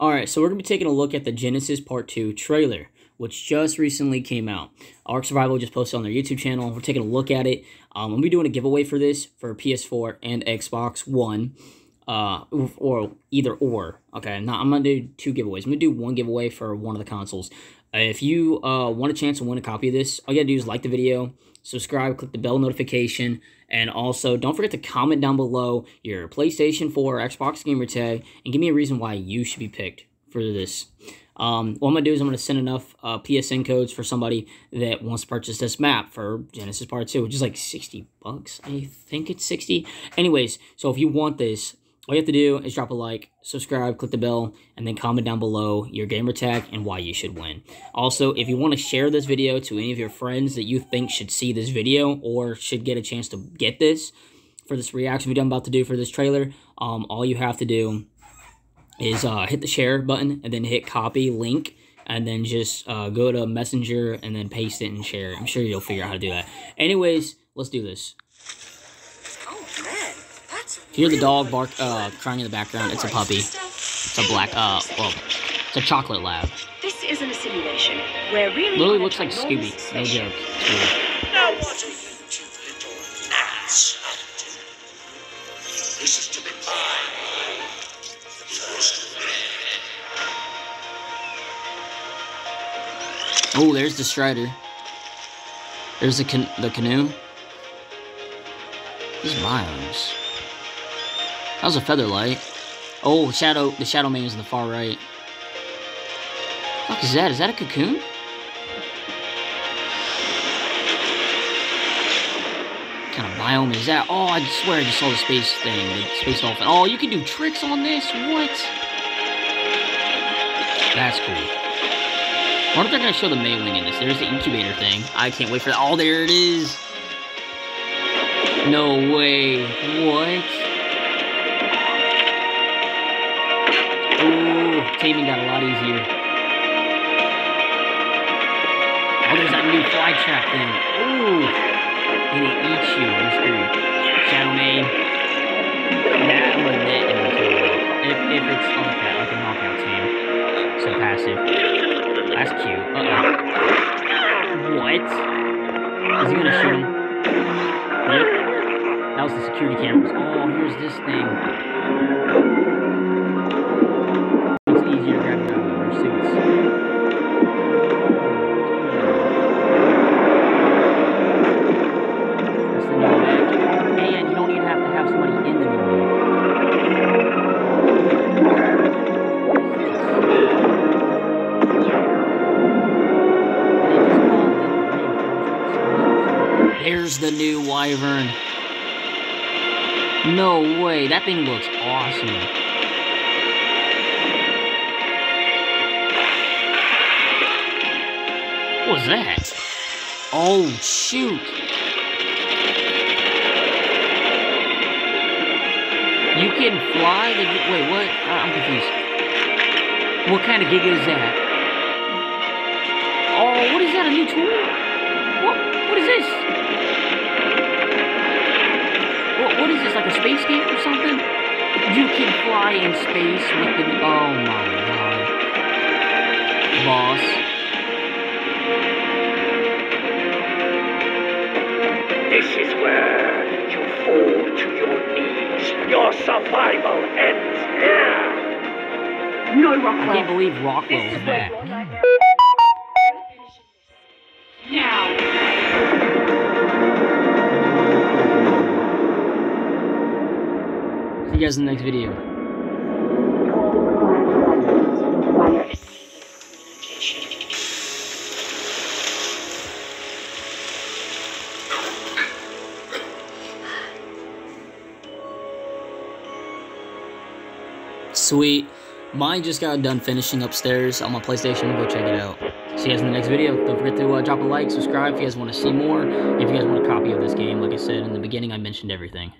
Alright, so we're going to be taking a look at the Genesis Part 2 trailer, which just recently came out. Ark Survival just posted on their YouTube channel. We're taking a look at it. Um, I'm be doing a giveaway for this for PS4 and Xbox One. Uh, or either or. Okay, now I'm to do two giveaways. I'm to do one giveaway for one of the consoles. if you uh, want a chance to win a copy of this, all you got to do is like the video, subscribe, click the bell notification, and also, don't forget to comment down below your PlayStation 4 or Xbox gamer tag and give me a reason why you should be picked for this. Um, what I'm to do is I'm to send enough uh, PSN codes for somebody that wants to purchase this map for Genesis Part 2, which is like 60 bucks. I think it's 60. Anyways, so if you want this, all you have to do is drop a like, subscribe, click the bell, and then comment down below your gamer tag and why you should win. Also, if you want to share this video to any of your friends that you think should see this video or should get a chance to get this for this reaction video I'm about to do for this trailer, um, all you have to do is uh, hit the share button and then hit copy link and then just uh, go to messenger and then paste it and share. I'm sure you'll figure out how to do that. Anyways, let's do this. Hear the dog bark, uh, crying in the background. It's a puppy. It's a black, uh, well, it's a chocolate lab. This isn't a simulation. Where really literally looks like Scooby. No joke. Now what are you two little gnats This is to be mine. Oh, there's the Stryder. There's the can the canoe. These biomes. That was a featherlight. Oh, shadow. The shadow man is in the far right. What fuck is that? Is that a cocoon? Kind of biome is that? Oh, I swear I just saw the space thing, the space dolphin. Oh, you can do tricks on this? What? That's cool. Wonder if they're gonna show the Maewing in this. There's the incubator thing. I can't wait for that. Oh, there it is. No way. What? Taming got a lot easier. Oh, there's that new fly trap thing. Ooh. And it eats you. Screwed. Shadowmane. That I'm gonna net inventory. If, if it's like that, like a knockout team. So passive. That's cute. Uh-oh. What? Is he gonna shoot him? Yep. That was the security cameras. Oh, here's this thing. There's the new Wyvern. No way, that thing looks awesome. What was that? Oh, shoot. You can fly? Wait, what? I'm confused. What kind of gig is that? Oh, what is that? A new tool? What? What is this? What, what is this, like a space game or something? You can fly in space with the... Oh my god. Boss. Your survival ends here. No, Rockwell. I can't believe Rockwell is back. you guys in the next video. Sweet. Mine just got done finishing upstairs on my PlayStation. Go check it out. See you guys in the next video. Don't forget to uh, drop a like, subscribe if you guys want to see more. If you guys want a copy of this game, like I said in the beginning, I mentioned everything.